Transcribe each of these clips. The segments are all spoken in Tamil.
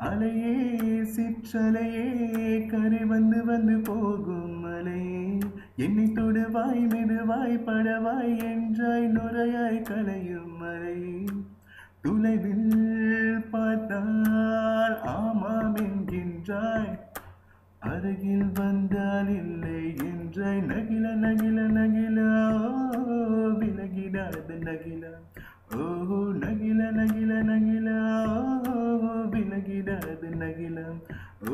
அலையே சிற்றலையே கரை வந்து வந்து போகும் அலையே என்னை தொடுவாய் மெதுவாய் படவாய் என்றாய் நுரையாய் கலையும் மலையே. துளைவில் பார்த்தால் ஆமாம் என்கின்றாய். அருகில் வந்தால் இல்லை என்றாய். நகில நகில நகிலா விலகிடாத விலகிடாது நகில. ஓ நகில நகில ஓ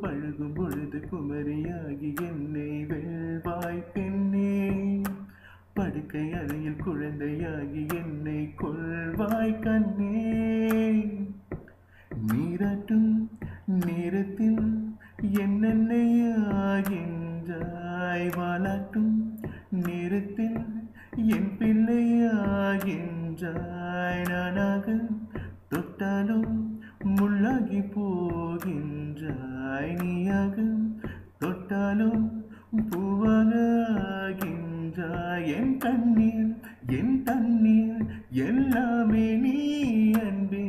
பழகும் பொழுது குமரியாகி என்னை வெல்வாய் பெண்ணே. படுக்கை அறையில் குழந்தையாகி என்னை கொள்வாய் கண்ணே. நீராட்டும் நேரத்தில் என்னென்னையாகின்றாய் வாலாட்டும் நேரத்தில் என் பிள்ளையாகின்றாய் நானாக தொட்டாலும் முள்ளாகி போகின்றாய் நீயாக தொட்டாலும் பூவாக என் தண்ணீர் என் தண்ணீர் எல்லாமே நீ அன்பே.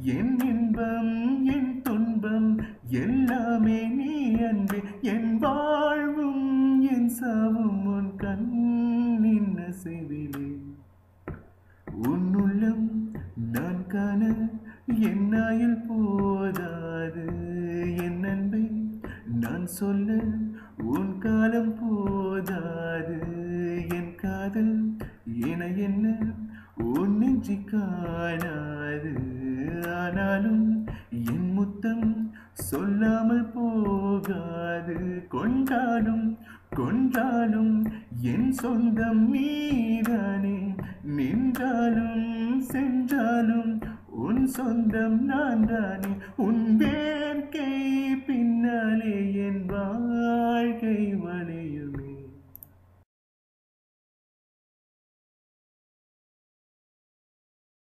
என் இன்பம் என் துன்பம் எல்லாமே நீ அன்பே. என் வாழ்வும் என் சாவும் உன் கண்ணின் அசைவிலே. என்னாயில் போதாது. என் அன்பை நான் சொல்ல உன் காலம் போதாது. என் காதல் என என்ன உன் நெஞ்சி காணாது. ஆனாலும் என் முத்தம் சொல்லாமல் போகாது. கொண்டாடும் கொன்றாலும் என் சொந்தம் நீதானே. நின்றாலும் சென்றாலும் உன் சொந்தம் நான் தானே உன் வேர்க்கை பின்னாலே என்பான்